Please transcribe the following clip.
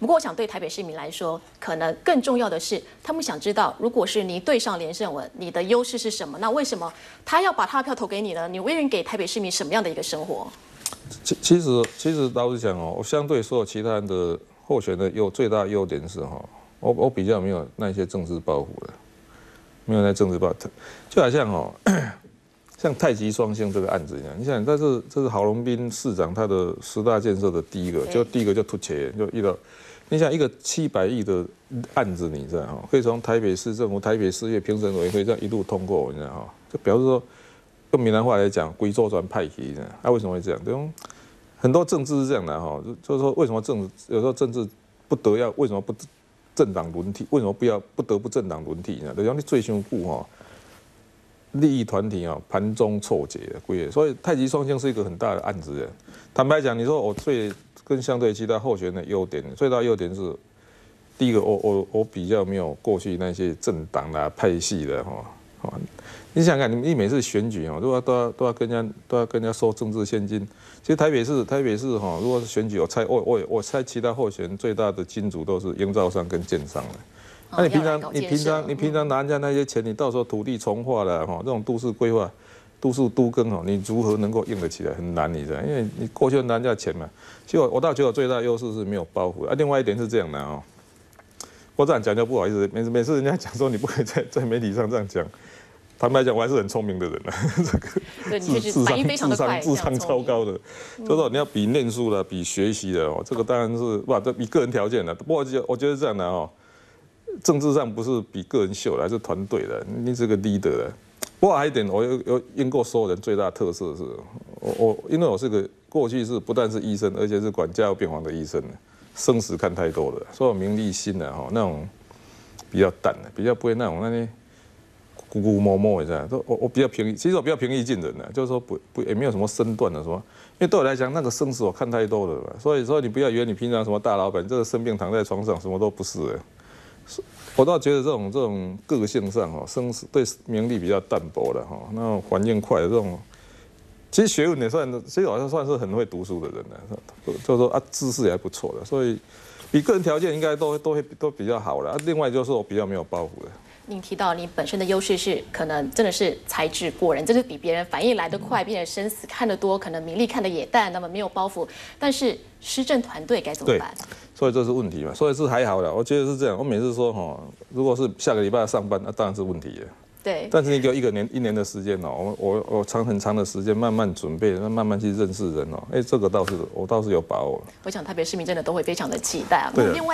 不过，我想对台北市民来说，可能更重要的是，他们想知道，如果是你对上连胜文，你的优势是什么？那为什么他要把他的票投给你呢？你愿意给台北市民什么样的一个生活？其其实其实老实讲哦，我相对所有其他人的候选的优最大优点是哈，我我比较没有那些政治抱负的，没有那政治抱，就好像哦。像太极双星这个案子一样，你想，但是这是郝龙斌市长他的十大建设的第一个，就第一个就突切，就遇到，你想一个七百亿的案子，你知道哈，可以从台北市政府、台北市业评审委员会这样一路通过，你知道哈，就表示说，用闽南话来讲，贵州转派系，啊为什么会这样？对很多政治是这样的哈，就就是说，为什么政治有时候政治不得要，为什么不政党轮替？为什么不要不得不政党轮替？你知道，就讲你最辛苦哈。利益团体啊，盘中错节，所以太极双星是一个很大的案子。坦白讲，你说我最跟相对其他候选的优点，最大优点是，第一个，我我我比较没有过去那些政党啊派系的哈。你想想，你你每次选举哦，都要都要都要跟人家都要跟人家收政治现金。其实台北市台北市哈，如果是选举，我猜我我我猜其他候选人最大的金主都是营造商跟建商的。那你平常你平常你平常拿人家那些钱，你到时候土地重划了哈，这种都市规划、都市都更哦，你如何能够用得起来？很难，你知道，因为你过去拿人家钱嘛。其实我我倒觉得我最大优势是没有包袱啊。另外一点是这样的哦，我这样讲就不好意思，每次每次人家讲说你不可以在 在媒体上这样讲，坦白讲我还是很聪明的人啊，这个智智商智商智商超高的，就说你要比念书的、比学习的哦，这个当然是哇，这比个人条件的。不过就我觉得这样的哦。政治上不是比个人秀，还是团队的。你是个 leader。不过还一点，我有有英过所有人最大特色是，我我因为我是个过去是不但是医生，而且是管家有病房的医生，生死看太多了，所以名利心的哈那种比较淡的，比较不会那种那些咕咕摸摸一下。我我比较平，其实我比较平易近人的，就是说不不也没有什么身段的什么。因为对我来讲，那个生死我看太多了，所以说你不要以为你平常什么大老板，这个生病躺在床上什么都不是。我倒觉得这种这种个性上哈，生死对名利比较淡薄的哈，那种反应快的这种，其实学问也算，其实好像算是很会读书的人了，就说啊，知识也还不错的，所以比个人条件应该都都会都比较好了。另外就是我比较没有包袱的。您提到你本身的优势是可能真的是才智过人，就是比别人反应来得快，并且生死看得多，可能名利看得也淡，那么没有包袱。但是施政团队该怎么办？所以这是问题嘛？所以是还好了，我觉得是这样。我每次说哈，如果是下个礼拜要上班，那当然是问题了。对。但是你给我一个年一年的时间哦，我我我长很长的时间慢慢准备，慢慢去认识人哦。哎，这个倒是我倒是有把握。我想台北市民真的都会非常的期待啊。对。另外。